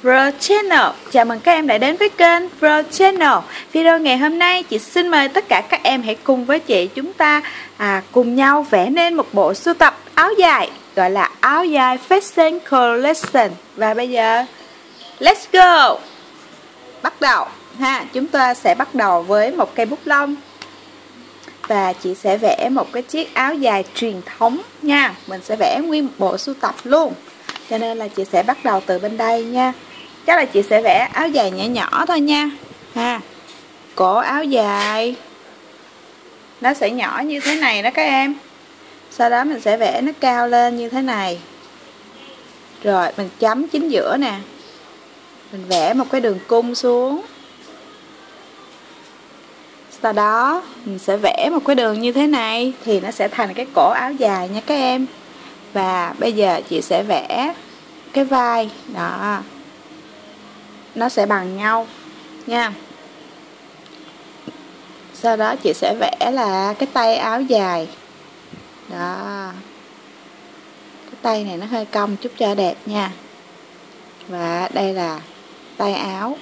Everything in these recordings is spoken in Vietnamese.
Pro Channel. Chào mừng các em đã đến với kênh Pro Channel. Video ngày hôm nay chị xin mời tất cả các em hãy cùng với chị chúng ta à, cùng nhau vẽ nên một bộ sưu tập áo dài gọi là áo dài Fashion Collection. Và bây giờ let's go! Bắt đầu ha Chúng ta sẽ bắt đầu với một cây bút lông. Và chị sẽ vẽ một cái chiếc áo dài truyền thống nha. Mình sẽ vẽ nguyên một bộ sưu tập luôn. Cho nên là chị sẽ bắt đầu từ bên đây nha chắc là chị sẽ vẽ áo dài nhỏ nhỏ thôi nha. Ha. Cổ áo dài. Nó sẽ nhỏ như thế này đó các em. Sau đó mình sẽ vẽ nó cao lên như thế này. Rồi, mình chấm chính giữa nè. Mình vẽ một cái đường cung xuống. Sau đó, mình sẽ vẽ một cái đường như thế này thì nó sẽ thành cái cổ áo dài nha các em. Và bây giờ chị sẽ vẽ cái vai. Đó nó sẽ bằng nhau, nha. Sau đó chị sẽ vẽ là cái tay áo dài. Đó. Cái tay này nó hơi cong chút cho đẹp nha. Và đây là tay áo.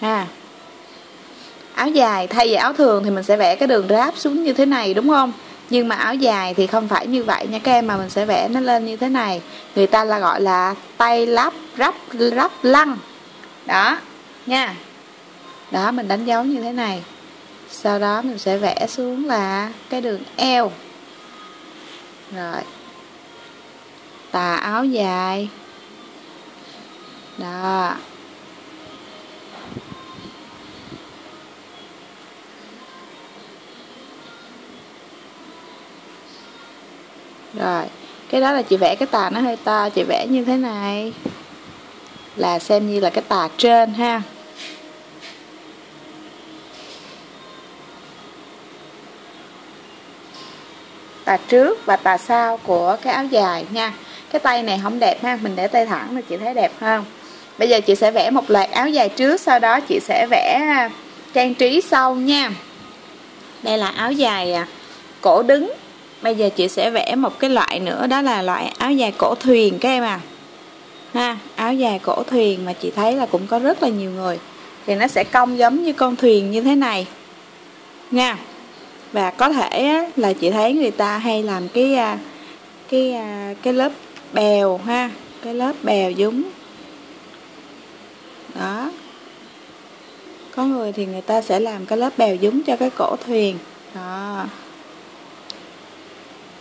Ha. Áo dài thay vì áo thường thì mình sẽ vẽ cái đường ráp xuống như thế này, đúng không? Nhưng mà áo dài thì không phải như vậy nha các em, mà mình sẽ vẽ nó lên như thế này. Người ta là gọi là tay lắp, rắp rắp lăng. Đó, nha. Đó, mình đánh dấu như thế này. Sau đó mình sẽ vẽ xuống là cái đường eo. Rồi. Tà áo dài. Đó. Rồi, cái đó là chị vẽ cái tà nó hơi to, chị vẽ như thế này. Là xem như là cái tà trên ha. Tà trước và tà sau của cái áo dài nha. Cái tay này không đẹp ha, mình để tay thẳng là chị thấy đẹp hơn bây giờ chị sẽ vẽ một loạt áo dài trước, sau đó chị sẽ vẽ à, trang trí sau nha. Đây là áo dài à, cổ đứng bây giờ chị sẽ vẽ một cái loại nữa, đó là loại áo dài cổ thuyền các em à. Ha, áo dài cổ thuyền mà chị thấy là cũng có rất là nhiều người. Thì nó sẽ cong giống như con thuyền như thế này. Nha. Và có thể là chị thấy người ta hay làm cái à, cái à, cái lớp bèo ha, cái lớp bèo giống. Đó. Có người thì người ta sẽ làm cái lớp bèo giống cho cái cổ thuyền. Đó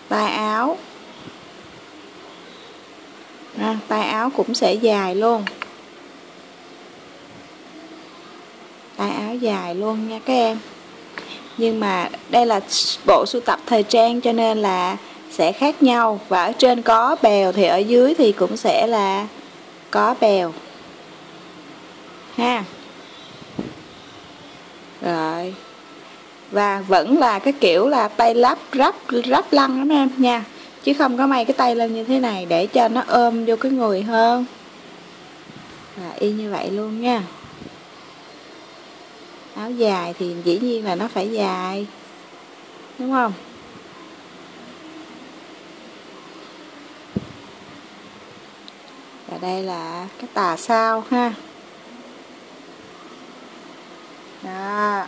tay áo. À, tay áo cũng sẽ dài luôn. Tay áo dài luôn nha các em. Nhưng mà đây là bộ sưu tập thời trang cho nên là sẽ khác nhau. Và ở trên có bèo thì ở dưới thì cũng sẽ là có bèo. Ha rồi và vẫn là cái kiểu là tay lắp ráp ráp lăng lắm em nha. Chứ không có may cái tay lên như thế này để cho nó ôm vô cái người hơn. Và y như vậy luôn nha. Áo dài thì dĩ nhiên là nó phải dài, đúng không? Và đây là cái tà sao ha. Đó.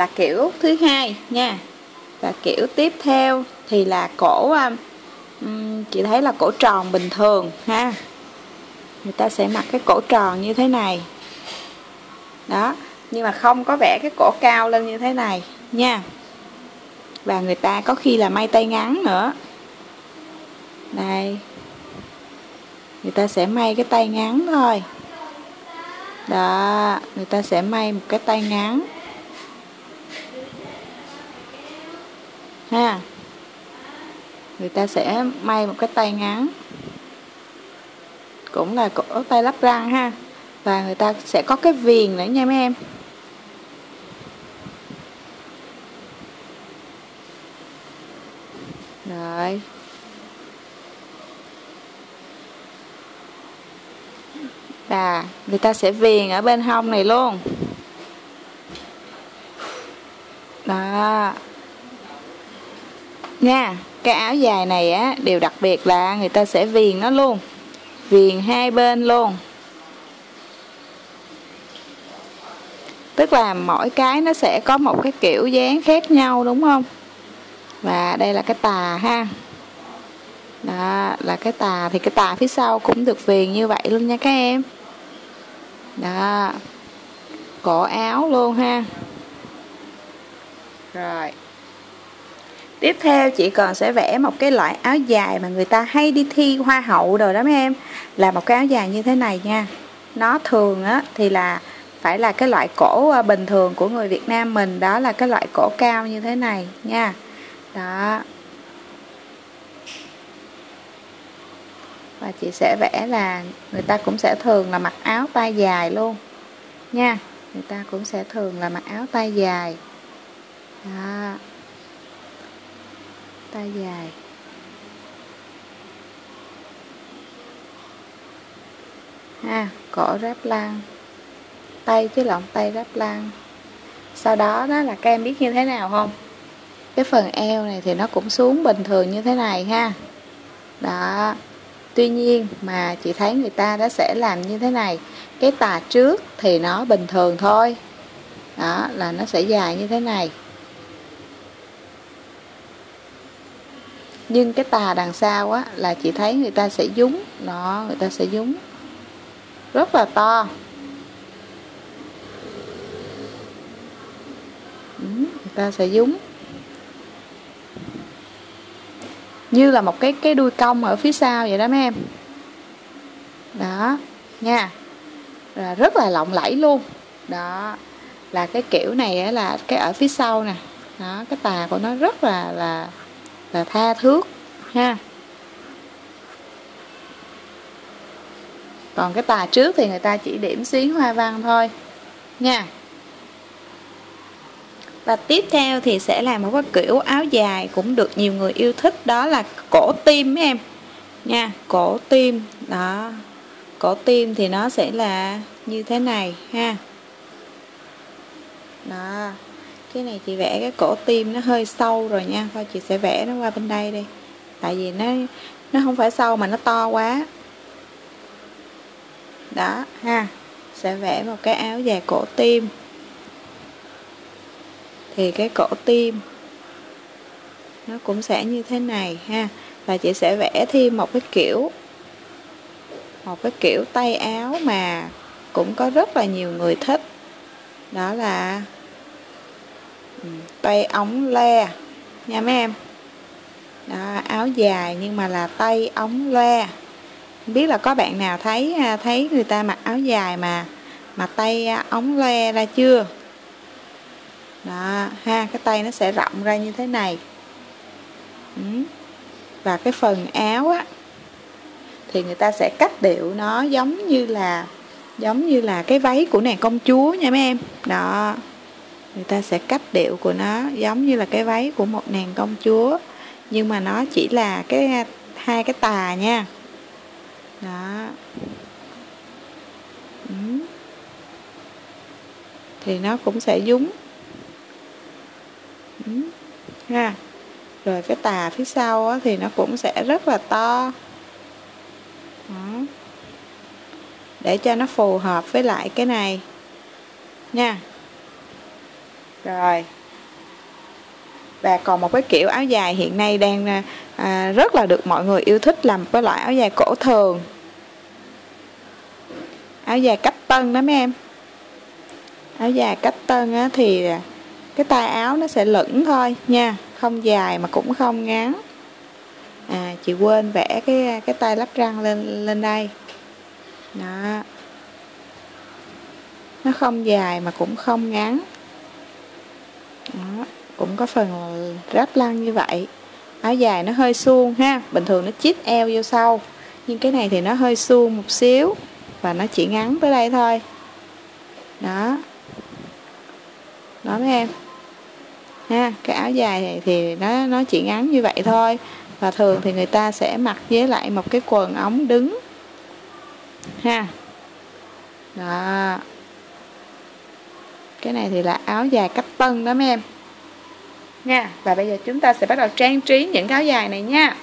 Là kiểu thứ hai nha. Và kiểu tiếp theo thì là cổ um, um, chị thấy là cổ tròn bình thường ha. Người ta sẽ mặc cái cổ tròn như thế này. Đó nhưng mà không có vẽ cái cổ cao lên như thế này nha. Và người ta có khi là may tay ngắn nữa. Đây. Người ta sẽ may cái tay ngắn thôi. Đó người ta sẽ may một cái tay ngắn. Ha. Người ta sẽ may một cái tay ngắn. Cũng là cổ tay lắp răng ha. Và người ta sẽ có cái viền nữa nha mấy em. Rồi. Và người ta sẽ viền ở bên hông này luôn. Đó nha, cái áo dài này á, điều đặc biệt là người ta sẽ viền nó luôn. Viền hai bên luôn. Tức là mỗi cái nó sẽ có một cái kiểu dáng khác nhau, đúng không? Và đây là cái tà ha. Đó, là cái tà thì cái tà phía sau cũng được viền như vậy luôn nha các em. Đó, cổ áo luôn ha. Rồi tiếp theo chị còn sẽ vẽ một cái loại áo dài mà người ta hay đi thi hoa hậu rồi đó mấy em. Là một cái áo dài như thế này nha. Nó thường á, thì là phải là cái loại cổ à, bình thường của người Việt Nam mình. Đó là cái loại cổ cao như thế này nha. Đó. Và chị sẽ vẽ là người ta cũng sẽ thường là mặc áo tay dài luôn nha. Người ta cũng sẽ thường là mặc áo tay dài. Đó tay dài. Ha, cổ ráp lan. Tay chứ lọng tay ráp lan. Sau đó đó là các em biết như thế nào không? Cái phần eo này thì nó cũng xuống bình thường như thế này ha. Đó. Tuy nhiên mà chị thấy người ta đã sẽ làm như thế này. Cái tà trước thì nó bình thường thôi. Đó, là nó sẽ dài như thế này. Nhưng cái tà đằng sau á là chị thấy người ta sẽ dúng. Nó người ta sẽ dúng. Rất là to. Ừ, người ta sẽ dúng. Như là một cái cái đuôi cong ở phía sau vậy đó mấy em. Đó nha. Là rất là lộng lẫy luôn. Đó là cái kiểu này là cái ở phía sau nè. Đó cái tà của nó rất là là là tha thước, ha. Còn cái tà trước thì người ta chỉ điểm xuyến hoa văn thôi, nha. Và tiếp theo thì sẽ là một cái kiểu áo dài cũng được nhiều người yêu thích, đó là cổ tim mấy em, nha, cổ tim, đó. Cổ tim thì nó sẽ là như thế này, ha. Đó cái này chị vẽ cái cổ tim nó hơi sâu rồi nha. Thôi chị sẽ vẽ nó qua bên đây đi. Tại vì nó nó không phải sâu mà nó to quá. Đó, ha. Sẽ vẽ một cái áo dài cổ tim. Thì cái cổ tim nó cũng sẽ như thế này, ha. Và chị sẽ vẽ thêm một cái kiểu, một cái kiểu tay áo mà cũng có rất là nhiều người thích. Đó là tay ống le nha mấy em. Đó, áo dài nhưng mà là tay ống loe biết là có bạn nào thấy à, thấy người ta mặc áo dài mà mà tay à, ống loe ra chưa? Đó ha cái tay nó sẽ rộng ra như thế này. Ừ. và cái phần áo á thì người ta sẽ cắt điệu nó giống như là giống như là cái váy của nàng công chúa nha mấy em. Đó người ta sẽ cách điệu của nó giống như là cái váy của một nàng công chúa nhưng mà nó chỉ là cái hai cái tà nha. Đó. Ừ. thì nó cũng sẽ dúng ừ. ha. Rồi cái tà phía sau á, thì nó cũng sẽ rất là to. Đó. để cho nó phù hợp với lại cái này. Nha rồi. Và còn một cái kiểu áo dài hiện nay đang à, à rất là được mọi người yêu thích làm cái loại áo dài cổ thường. Áo dài cách tân đó mấy em. Áo dài cách tân á, thì à, cái tay áo nó sẽ lửng thôi nha không dài mà cũng không ngắn. À chị quên vẽ cái à, cái tay lắp răng lên lên đây. Đó. Nó không dài mà cũng không ngắn cũng có phần ráp lăng như vậy. Áo dài nó hơi suông ha, bình thường nó chít eo vô sau. Nhưng cái này thì nó hơi suông một xíu và nó chỉ ngắn tới đây thôi. Đó. Đó mấy em. Ha, cái áo dài này thì nó nó chỉ ngắn như vậy thôi. Và thường thì người ta sẽ mặc với lại một cái quần ống đứng. Ha. Đó. Cái này thì là áo dài cách tân đó mấy em nha. Và bây giờ chúng ta sẽ bắt đầu trang trí những cái áo dài này nha.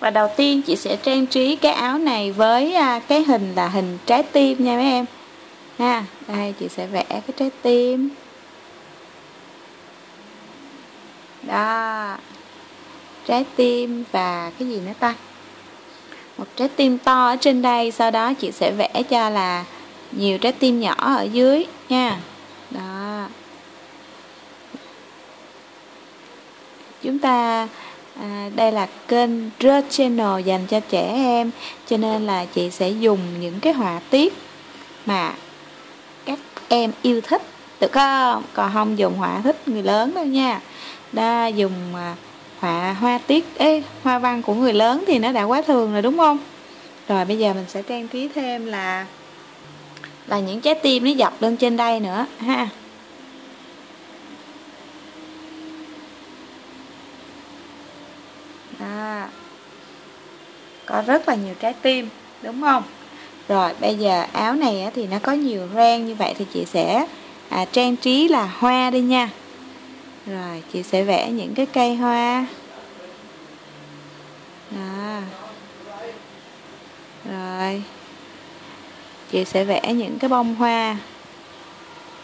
Và đầu tiên chị sẽ trang trí cái áo này với à, cái hình là hình trái tim nha mấy em. Ha đây, chị sẽ vẽ cái trái tim. Đó. Trái tim và cái gì nữa ta? Một trái tim to ở trên đây, sau đó chị sẽ vẽ cho là nhiều trái tim nhỏ ở dưới nha. Đó. Chúng ta à, đây là kênh Red Channel dành cho trẻ em cho nên là chị sẽ dùng những cái họa tiết mà các em yêu thích được không? Còn không dùng họa thích người lớn đâu nha. Đa dùng à, họa hoa tiết. Ê hoa văn của người lớn thì nó đã quá thường rồi đúng không? Rồi bây giờ mình sẽ trang trí thêm là là những trái tim nó dọc lên trên đây nữa ha. À, có rất là nhiều trái tim đúng không? Rồi bây giờ áo này thì nó có nhiều ren như vậy thì chị sẽ à, trang trí là hoa đi nha. Rồi chị sẽ vẽ những cái cây hoa. Đó. Rồi chị sẽ vẽ những cái bông hoa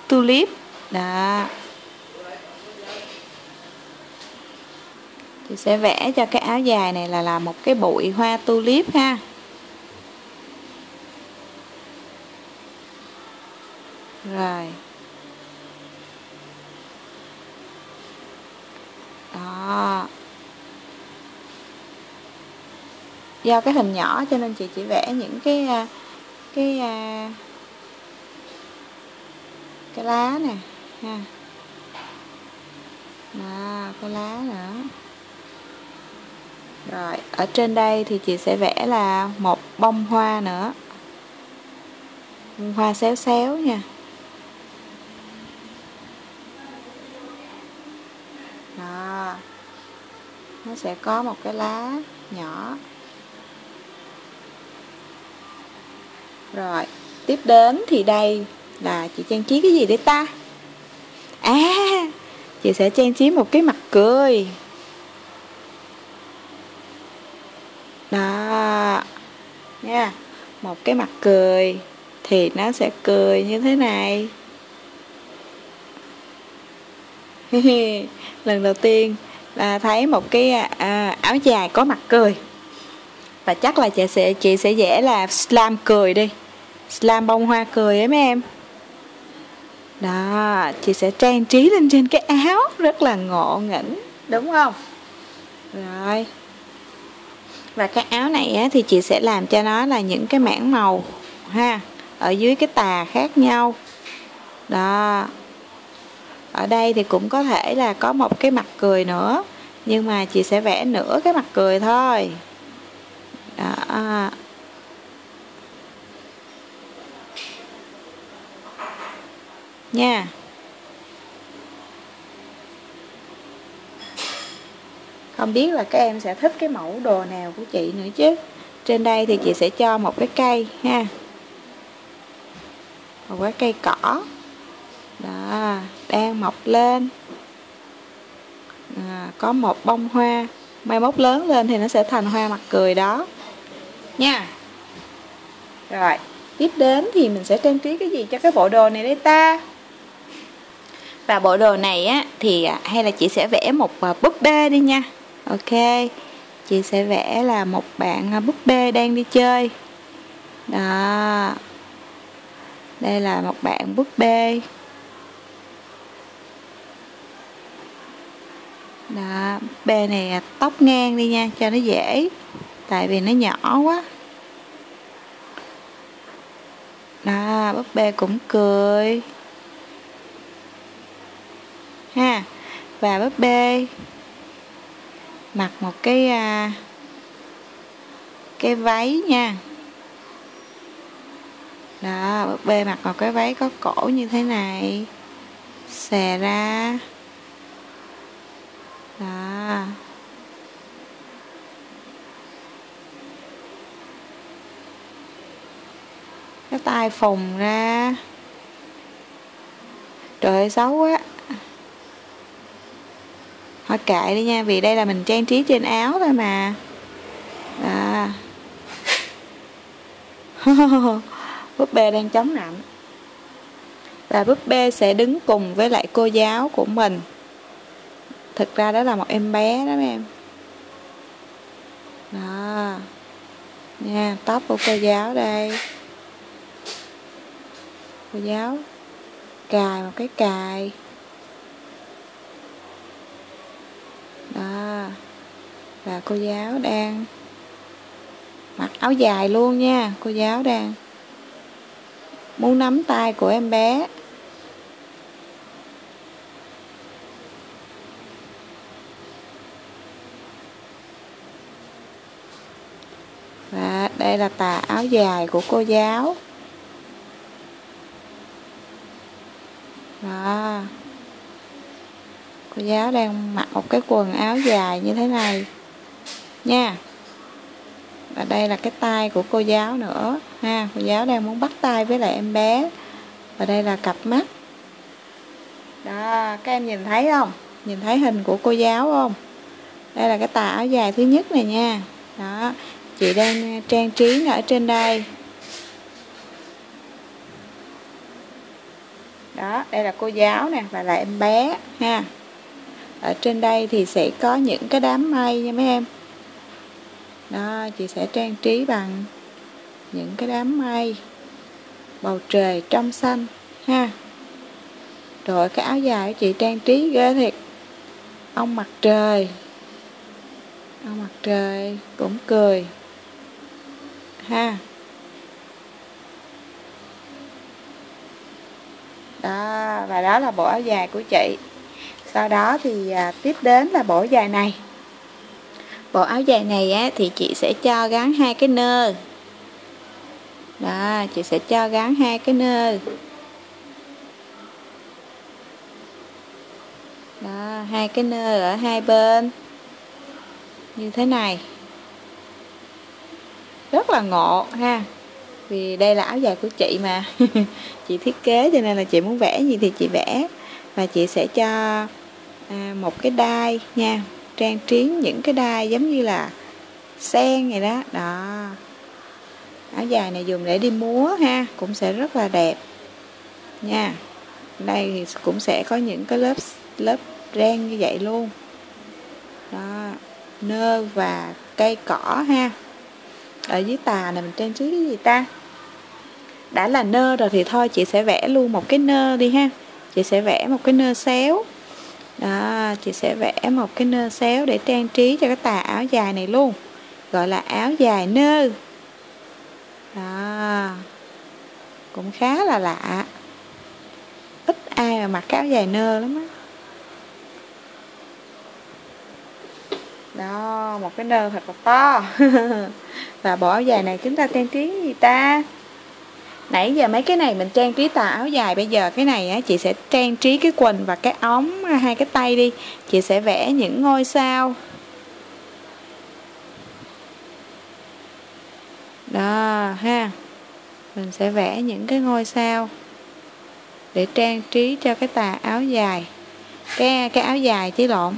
tulip. Đó. Chị sẽ vẽ cho cái áo dài này là là một cái bụi hoa tulip ha. Rồi. Đó. Do cái hình nhỏ cho nên chị chỉ vẽ những cái à, cái à, cái lá nè ha. Đó, cái lá nữa rồi, ở trên đây thì chị sẽ vẽ là một bông hoa nữa. Bông hoa xéo xéo nha. Đó. Nó sẽ có một cái lá nhỏ. Rồi, tiếp đến thì đây là chị trang trí cái gì đấy ta? À chị sẽ trang trí một cái mặt cười. Đó. Nha. Một cái mặt cười. Thì nó sẽ cười như thế này. Lần đầu tiên là thấy một cái à, áo dài có mặt cười. Và chắc là chị sẽ chị sẽ vẽ là slam cười đi. Slam bông hoa cười ấy mấy em. Đó chị sẽ trang trí lên trên cái áo. Rất là ngộ nghĩnh đúng không? Rồi và cái áo này á, thì chị sẽ làm cho nó là những cái mảng màu ha ở dưới cái tà khác nhau. Đó. Ở đây thì cũng có thể là có một cái mặt cười nữa nhưng mà chị sẽ vẽ nửa cái mặt cười thôi. Đó. Nha. Không biết là các em sẽ thích cái mẫu đồ nào của chị nữa chứ. Trên đây thì chị sẽ cho một cái cây ha. Một cái cây cỏ. Đó đang mọc lên. À, có một bông hoa. Mai mốt lớn lên thì nó sẽ thành hoa mặt cười đó. Nha. Rồi tiếp đến thì mình sẽ trang trí cái gì cho cái bộ đồ này đây ta? Và bộ đồ này á thì à, hay là chị sẽ vẽ một à, búp bê đi nha ok, chị sẽ vẽ là một bạn à, búp bê đang đi chơi. Đó. Đây là một bạn búp bê. Đó, búp bê này à, tóc ngang đi nha, cho nó dễ, tại vì nó nhỏ quá. Đó, búp bê cũng cười. Ha, và búp bê mặc một cái à, cái váy nha. Đó búp bê mặc một cái váy có cổ như thế này xè ra. Đó. Cái tay phùng ra. Trời ơi xấu quá thôi kệ đi nha, vì đây là mình trang trí trên áo thôi mà. Đó à. búp bê đang chống nặng và búp bê sẽ đứng cùng với lại cô giáo của mình. Thực ra đó là một em bé đó mấy em. Đó. Nha, tóc của cô giáo đây. Cô giáo cài một cái cài. Đó. Và cô giáo đang mặc áo dài luôn nha, cô giáo đang muốn nắm tay của em bé. Và đây là tà áo dài của cô giáo. Đó cô giáo đang mặc một cái quần áo dài như thế này. Nha. Và đây là cái tay của cô giáo nữa, ha. Cô giáo đang muốn bắt tay với lại em bé. Và đây là cặp mắt. Đó, các em nhìn thấy không? Nhìn thấy hình của cô giáo không? Đây là cái tà áo dài thứ nhất này nha. Đó, chị đang ờ, trang trí ở trên đây. Đó, đây là cô giáo nè, và là em bé, ha ở trên đây thì sẽ có những cái đám mây nha mấy em. Đó, chị sẽ trang trí bằng những cái đám mây bầu trời trong xanh, ha. Rồi cái áo dài của chị trang trí ghê thiệt. Ông mặt trời. Ông mặt trời cũng cười, ha. Đó, và đó là bộ áo dài của chị sau đó thì à, tiếp đến là bộ dài này. Bộ áo dài này á, thì chị sẽ cho gắn hai cái nơ. Đó chị sẽ cho gắn hai cái nơ. Đó hai cái nơ ở hai bên. Như thế này. Rất là ngộ ha. Vì đây là áo dài của chị mà. Chị thiết kế cho nên là chị muốn vẽ gì thì chị vẽ. Và chị sẽ cho à, một cái đai nha trang trí những cái đai giống như là sen vậy đó. Đó. Áo dài này dùng để đi múa ha cũng sẽ rất là đẹp nha. Đây thì cũng sẽ có những cái lớp lớp ren như vậy luôn. Đó nơ và cây cỏ ha. Ở dưới tà này mình trang trí cái gì ta? Đã là nơ rồi thì thôi chị sẽ vẽ luôn một cái nơ đi ha. Chị sẽ vẽ một cái nơ xéo đó, chị sẽ vẽ một cái nơ xéo để trang trí cho cái tà áo dài này luôn. Gọi là áo dài nơ. Đó, cũng khá là lạ. Ít ai mà mặc cái áo dài nơ lắm á. Đó, một cái nơ thật là to. Và bộ áo dài này chúng ta trang trí gì ta? Nãy giờ mấy cái này mình trang trí tà áo dài, bây giờ cái này á, chị sẽ trang trí cái quần và cái ống à, hai cái tay đi. Chị sẽ vẽ những ngôi sao. Đó, ha. Mình sẽ vẽ những cái ngôi sao để trang trí cho cái tà áo dài. Cái cái áo dài chứ lộn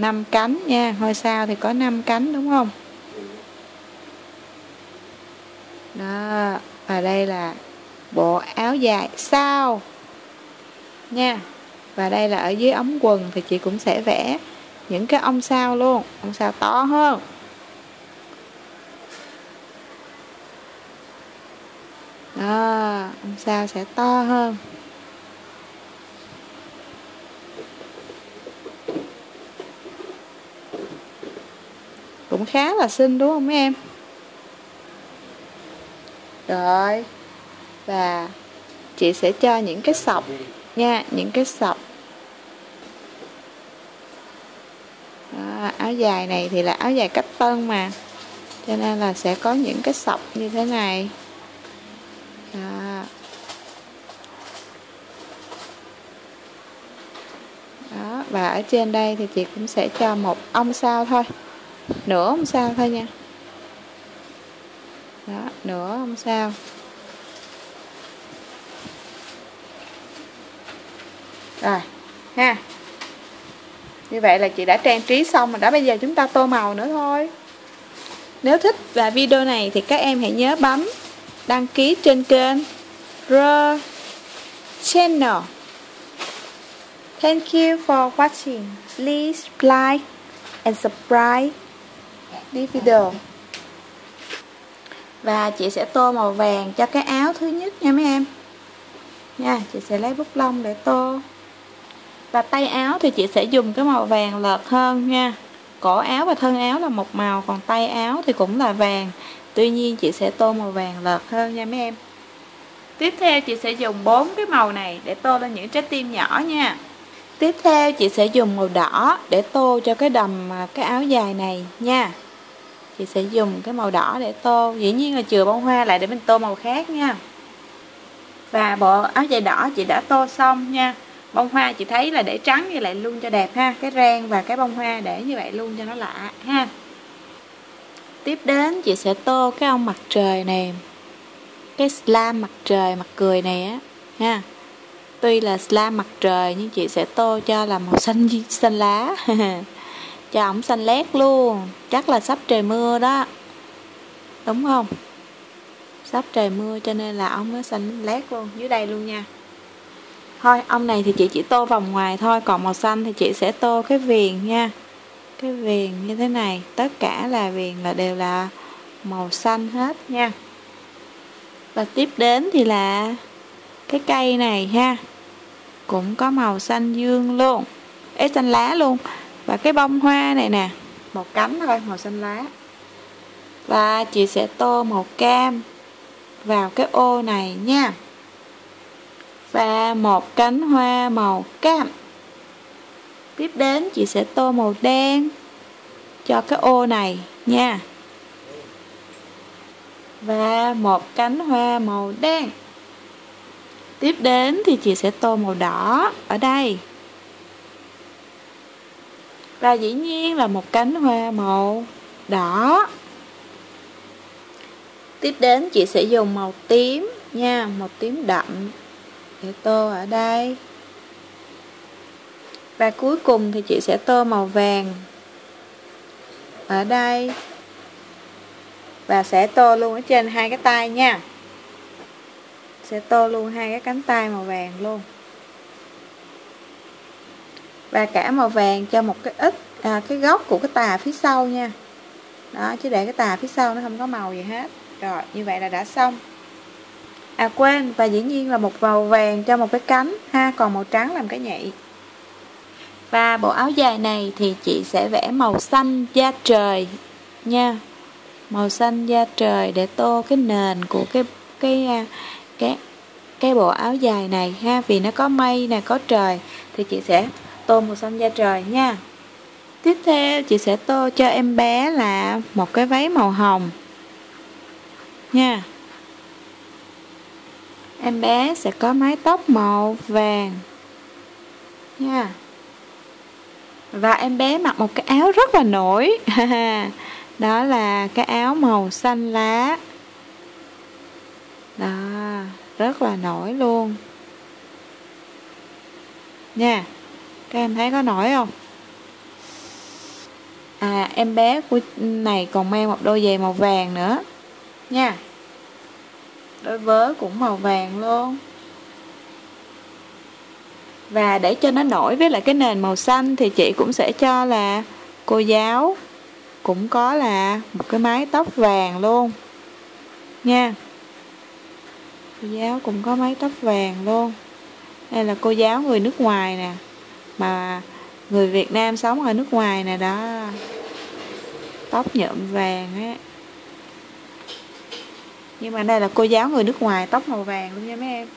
năm cánh nha, ngôi sao thì có năm cánh đúng không? Đó, và đây là bộ áo dài sao nha. Và đây là ở dưới ống quần thì chị cũng sẽ vẽ những cái ong sao luôn ong sao to hơn. Đó ong sao sẽ to hơn. Cũng khá là xinh đúng không mấy em? Rồi và chị sẽ cho những cái sọc nha những cái sọc. Đó, áo dài này thì là áo dài cách tân mà cho nên là sẽ có những cái sọc như thế này. Đó. Đó, và ở trên đây thì chị cũng sẽ cho một ong sao thôi nửa không sao thôi nha. Đó, nửa không sao. Rồi, ha. Như vậy là chị đã trang trí xong rồi. Đó bây giờ chúng ta tô màu nữa thôi. Nếu thích và video này thì các em hãy nhớ bấm đăng ký trên kênh R channel. Thank you for watching. Please like and subscribe this. Và chị sẽ tô màu vàng cho cái áo thứ nhất nha mấy em. Nha, chị sẽ lấy bút lông để tô. Và tay áo thì chị sẽ dùng cái màu vàng lợt hơn nha. Cổ áo và thân áo là một màu, còn tay áo thì cũng là vàng. Tuy nhiên chị sẽ tô màu vàng lợt hơn nha mấy em. Tiếp theo chị sẽ dùng bốn cái màu này để tô lên những trái tim nhỏ nha. Tiếp theo chị sẽ dùng màu đỏ để tô cho cái đầm à, cái áo dài này nha Chị sẽ dùng cái màu đỏ để tô. Dĩ nhiên là chừa bông hoa lại để mình tô màu khác nha. Và bộ áo dài đỏ chị đã tô xong nha. Bông hoa chị thấy là để trắng như vậy luôn cho đẹp ha. Cái rang và cái bông hoa để như vậy luôn cho nó lạ ha. Tiếp đến chị sẽ tô cái ông mặt trời này. Cái slam mặt trời, mặt cười này á, ha. Tuy là slam mặt trời nhưng chị sẽ tô cho là màu xanh xanh lá. Cho ổng xanh lét luôn. Chắc là sắp trời mưa đó. Đúng không? Sắp trời mưa cho nên là ổng nó xanh lét luôn, Dưới đây luôn nha. Thôi, ông này thì chị chỉ tô vòng ngoài thôi, Còn màu xanh thì chị sẽ tô cái viền nha. Cái viền như thế này, Tất cả là viền là đều là màu xanh hết nha. Và tiếp đến thì là cái cây này ha. Cũng có màu xanh dương luôn. Ê, xanh lá luôn và cái bông hoa này nè. Một cánh thôi màu xanh lá. Và chị sẽ tô màu cam vào cái ô này nha. Và một cánh hoa màu cam. Tiếp đến chị sẽ tô màu đen cho cái ô này nha. Và một cánh hoa màu đen. Tiếp đến thì chị sẽ tô màu đỏ ở đây và dĩ nhiên là một cánh hoa màu đỏ. Tiếp đến, chị sẽ dùng màu tím nha, Màu tím đậm. Để tô ở đây. Và cuối cùng thì chị sẽ tô màu vàng Ở đây. Và sẽ tô luôn ở trên hai cái tay nha. Sẽ tô luôn hai cái cánh tay màu vàng luôn và cả màu vàng cho một cái ít à, cái góc của cái tà phía sau nha. Đó chứ để cái tà phía sau nó không có màu gì hết. Rồi như vậy là đã xong. À quên và dĩ nhiên là một màu vàng cho một cái cánh ha còn màu trắng làm cái nhị. Và bộ áo dài này thì chị sẽ vẽ màu xanh da trời nha. Màu xanh da trời để tô cái nền của cái cái à, cái cái bộ áo dài này ha vì nó có mây nè có trời. Thì chị sẽ tô màu xanh da trời nha. Tiếp theo, chị sẽ tô cho em bé là một cái váy màu hồng. Nha. Em bé sẽ có mái tóc màu vàng. Nha. Và em bé mặc một cái áo rất là nổi. Đó là cái áo màu xanh lá. Đó, rất là nổi luôn. Nha các em thấy có nổi không? À em bé của này còn mang một đôi giày màu vàng nữa. Nha. Đôi vớ cũng màu vàng luôn. Và để cho nó nổi với lại cái nền màu xanh thì chị cũng sẽ cho là cô giáo cũng có là một cái mái tóc vàng luôn. Nha. Cô giáo cũng có mái tóc vàng luôn. Đây là cô giáo người nước ngoài nè mà người Việt Nam sống ở nước ngoài nè đó, tóc nhuộm vàng á. Nhưng mà đây là cô giáo người nước ngoài tóc màu vàng luôn nha mấy em.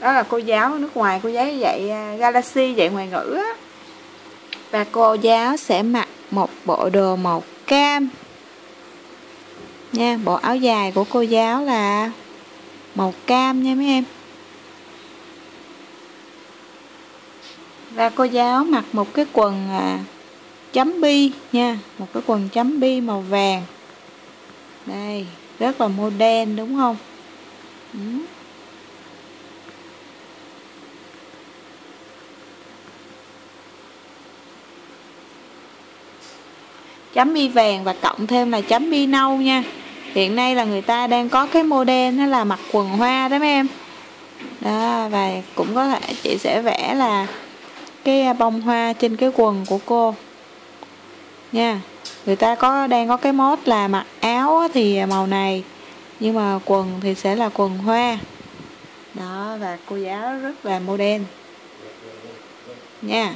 Đó là cô giáo nước ngoài, cô giáo dạy à, Galaxy dạy ngoại ngữ á. Và cô giáo sẽ mặc một bộ đồ màu cam. Nha, bộ áo dài của cô giáo là màu cam nha mấy em. ra cô giáo mặc một cái quần à, chấm bi nha một cái quần chấm bi màu vàng. Đây rất là modern đúng không? Ừ. chấm bi vàng và cộng thêm là chấm bi nâu nha. Hiện nay là người ta đang có cái model đó là mặc quần hoa đó mấy em đó và cũng có thể chị sẽ vẽ là cái bông hoa trên cái quần của cô. Nha, người ta có, đang có cái mốt là mặc áo thì màu này, nhưng mà quần thì sẽ là quần hoa. Đó, và cô giáo rất là modern. Nha,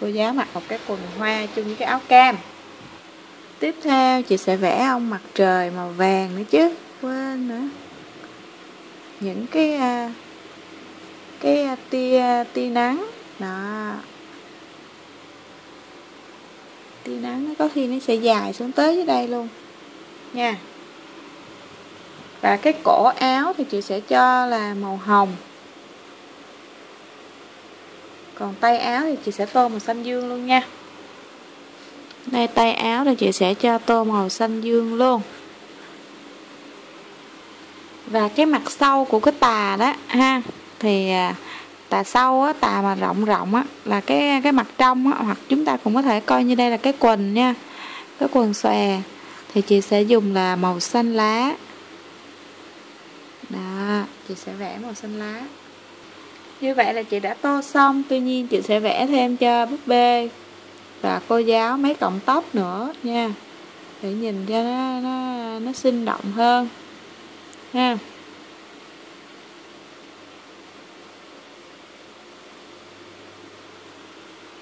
cô giáo mặc một cái quần hoa chung với cái áo cam. Tiếp theo, chị sẽ vẽ ông mặt trời màu vàng nữa chứ. Quên nữa. Những cái à, cái tia tia nắng. Đó. Tia nắng có khi nó sẽ dài xuống tới dưới đây luôn. Nha. Và cái cổ áo thì chị sẽ cho là màu hồng. Còn tay áo thì chị sẽ tô màu xanh dương luôn nha. Đây, tay áo thì chị sẽ cho tô màu xanh dương luôn. Và cái mặt sau của cái tà đó, ha thì à, tà sau á, tà mà rộng rộng á, là cái cái mặt trong á, hoặc chúng ta cũng có thể coi như đây là cái quần nha, cái quần xòe. Thì chị sẽ dùng là màu xanh lá. Đó, chị sẽ vẽ màu xanh lá. Như vậy là chị đã tô xong, tuy nhiên chị sẽ vẽ thêm cho búp bê và cô giáo mấy cọng tóc nữa nha. Để nhìn cho nó nó nó sinh động hơn, ha.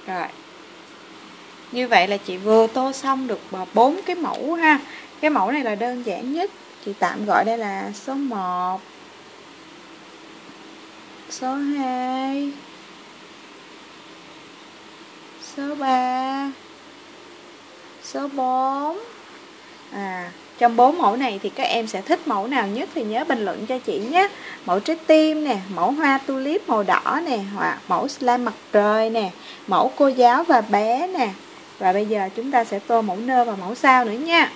Rồi. Như vậy là chị vừa tô xong được bốn cái mẫu ha. Cái mẫu này là đơn giản nhất. Chị tạm gọi đây là số 1 số 2 số 3 số 4 à trong bốn mẫu này thì các em sẽ thích mẫu nào nhất thì nhớ bình luận cho chị nhé. Mẫu trái tim nè, mẫu hoa tulip màu đỏ nè, hoặc mẫu slime mặt trời nè, mẫu cô giáo và bé nè. Và bây giờ chúng ta sẽ tô mẫu nơ và mẫu sao nữa nha.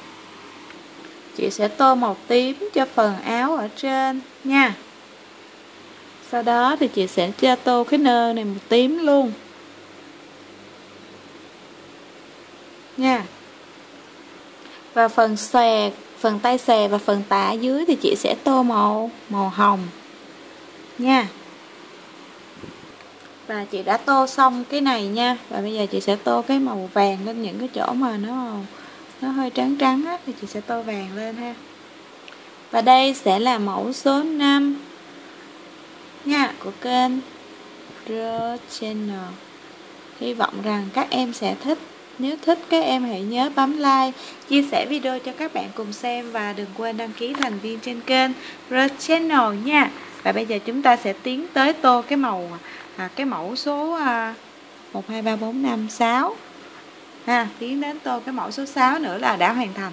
Chị sẽ tô màu tím cho phần áo ở trên nha. Sau đó thì chị sẽ cho tô cái nơ này màu tím luôn. Nha và phần xòe, phần tay xòe và phần tả dưới thì chị sẽ tô màu màu hồng. Nha. Và chị đã tô xong cái này nha. Và bây giờ chị sẽ tô cái màu vàng lên những cái chỗ mà nó nó hơi trắng trắng á, thì chị sẽ tô vàng lên ha. Và đây sẽ là mẫu số 5 nha, của kênh Pro Channel. Hy vọng rằng các em sẽ thích nếu thích các em hãy nhớ bấm like, chia sẻ video cho các bạn cùng xem và đừng quên đăng ký thành viên trên kênh Pro Channel nha. Và bây giờ chúng ta sẽ tiến tới tô cái màu à, cái mẫu số à, 1 2 3 4 5 6 ha à, tiến đến tô cái mẫu số 6 nữa là đã hoàn thành.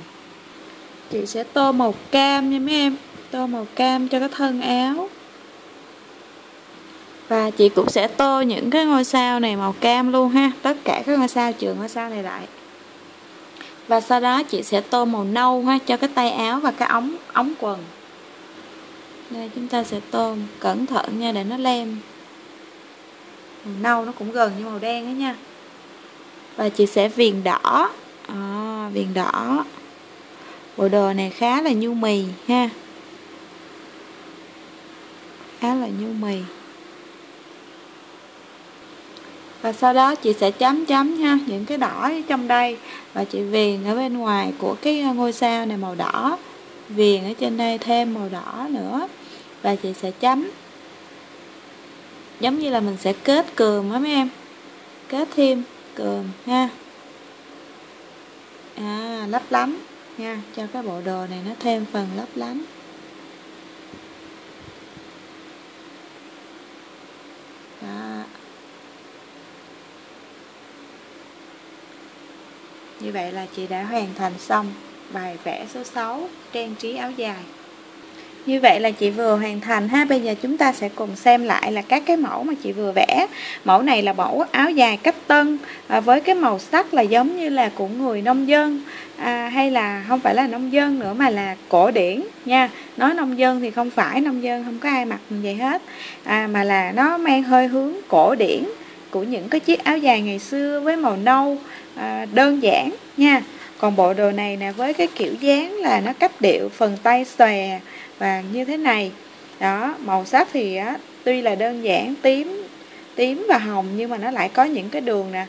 Chị sẽ tô màu cam nha mấy em. Tô màu cam cho cái thân áo và chị cũng sẽ tô những cái ngôi sao này màu cam luôn ha. Tất cả các ngôi sao trường ngôi sao này lại. Và sau đó chị sẽ tô màu nâu ha cho cái tay áo và cái ống ống quần. Đây chúng ta sẽ tô cẩn thận nha để nó lem. Màu nâu nó cũng gần như màu đen đó nha. Và chị sẽ viền đỏ. À, viền đỏ. Bộ đồ này khá là nhu mì ha. Khá là nhu mì. Và sau đó chị sẽ chấm chấm ha những cái đỏ ở trong đây. Và chị viền ở bên ngoài của cái ngôi sao này màu đỏ. Viền ở trên đây thêm màu đỏ nữa. Và chị sẽ chấm. Giống như là mình sẽ kết cườm á mấy em. Kết thêm cườm ha. À lấp lắm nha. Cho cái bộ đồ này nó thêm phần lấp lánh đó. Như vậy là chị đã hoàn thành xong bài vẽ số 6 trang trí áo dài. Như vậy là chị vừa hoàn thành ha. Bây giờ chúng ta sẽ cùng xem lại là các cái mẫu mà chị vừa vẽ. Mẫu này là mẫu áo dài cách tân à, Với cái màu sắc là giống như là của người nông dân. À, Hay là không phải là nông dân nữa mà là cổ điển nha. Nói nông dân thì không phải nông dân không có ai mặc như vậy hết. À, Mà là nó mang hơi hướng cổ điển của những cái chiếc áo dài ngày xưa với màu nâu à, đơn giản nha. Còn bộ đồ này nè với cái kiểu dáng là nó cách điệu phần tay xòe và như thế này. Đó màu sắc thì á, tuy là đơn giản tím tím và hồng nhưng mà nó lại có những cái đường nè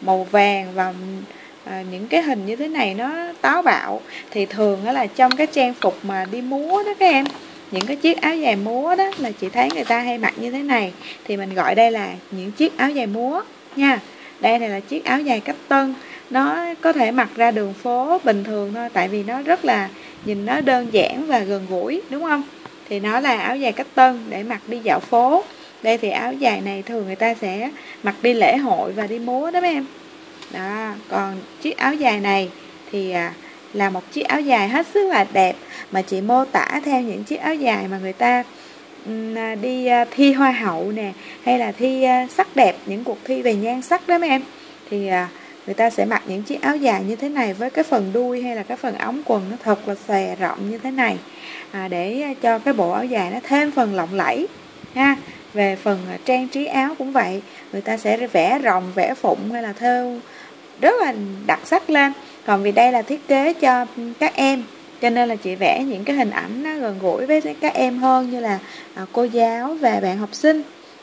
màu vàng và à, những cái hình như thế này nó táo bạo. Thì thường đó là trong cái trang phục mà đi múa đó các em những cái chiếc áo dài múa đó là chị thấy người ta hay mặc như thế này thì mình gọi đây là những chiếc áo dài múa nha đây này là chiếc áo dài cách tân nó có thể mặc ra đường phố bình thường thôi, tại vì nó rất là, nhìn nó đơn giản và gần gũi, đúng không? Thì nó là áo dài cách tân để mặc đi dạo phố. Đây thì áo dài này thường người ta sẽ mặc đi lễ hội và đi múa đó mấy em. Đó, còn chiếc áo dài này thì à, là một chiếc áo dài hết sức là đẹp, mà chị mô tả theo những chiếc áo dài mà người ta À, đi à, thi hoa hậu nè hay là thi à, sắc đẹp những cuộc thi về nhan sắc đó mấy em. Thì người ta sẽ mặc những chiếc áo dài như thế này với cái phần đuôi hay là cái phần ống quần nó thật là xòe rộng như thế này. À, để cho cái bộ áo dài nó thêm phần lộng lẫy ha. Về phần trang trí áo cũng vậy người ta sẽ vẽ rồng vẽ phụng hay là thêu rất là đặc sắc lên. Còn vì đây là thiết kế cho các em cho nên là chị vẽ những cái hình ảnh nó gần gũi với các em hơn như là à, cô giáo và bạn học sinh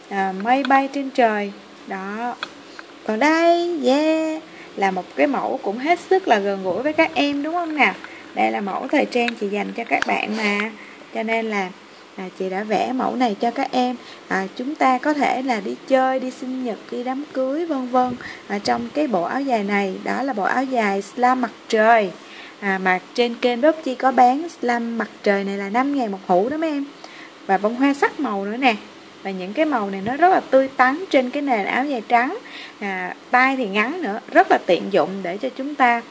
à, mây bay trên trời. Đó. Còn đây yeah là một cái mẫu cũng hết sức là gần gũi với các em đúng không nào? Đây là mẫu thời trang chị dành cho các bạn mà. Cho nên là à, chị đã vẽ mẫu này cho các em. À, chúng ta có thể là đi chơi đi sinh nhật đi đám cưới vân vân à, trong cái bộ áo dài này. Đó là bộ áo dài slam mặt trời à, mà trên kênh chi có bán lam mặt trời này là 5 ngàn một hũ đó mấy em. Và bông hoa sắc màu nữa nè. Và những cái màu này nó rất là tươi tắn trên cái nền áo dài trắng. À, tay thì ngắn nữa rất là tiện dụng để cho chúng ta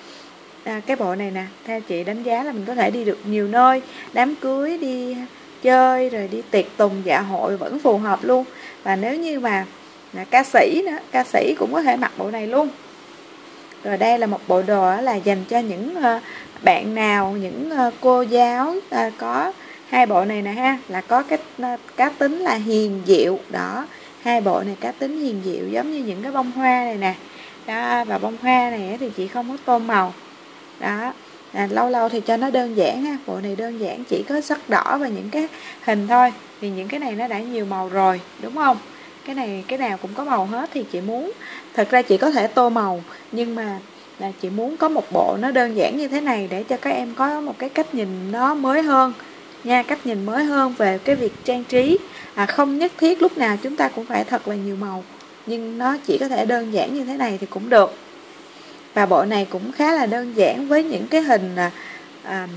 à, cái bộ này nè theo chị đánh giá là mình có thể đi được nhiều nơi đám cưới đi chơi rồi đi tiệc tùng dạ hội vẫn phù hợp luôn. Và nếu như mà là ca sĩ nữa ca sĩ cũng có thể mặc bộ này luôn rồi đây là một bộ đồ là dành cho những ờ, bạn nào những ờ, cô giáo ờ, có hai bộ này nè ha. Là có cái cá tính là hiền diệu đó hai bộ này cá tính hiền diệu giống như những cái bông hoa này nè. Đó và bông hoa này thì chị không có tôn màu. Đó à, lâu lâu thì cho nó đơn giản ha. Bộ này đơn giản chỉ có sắc đỏ và những cái hình thôi. Thì những cái này nó đã nhiều màu rồi đúng không? Cái này cái nào cũng có màu hết thì chị muốn. Thật ra chị có thể tô màu nhưng mà là chị muốn có một bộ nó đơn giản như thế này để cho các em có một cái cách nhìn nó mới hơn nha cách nhìn mới hơn về cái việc trang trí. À, không nhất thiết lúc nào chúng ta cũng phải thật là nhiều màu nhưng nó chỉ có thể đơn giản như thế này thì cũng được. Và bộ này cũng khá là đơn giản với những cái hình à, à,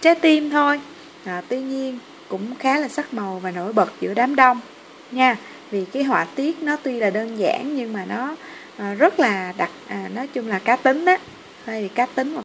trái tim thôi. À, tuy nhiên cũng khá là sắc màu và nổi bật giữa đám đông nha vì cái họa tiết nó tuy là đơn giản nhưng mà nó ờ, rất là đặc à, nói chung là cá tính á. Hơi cá tính một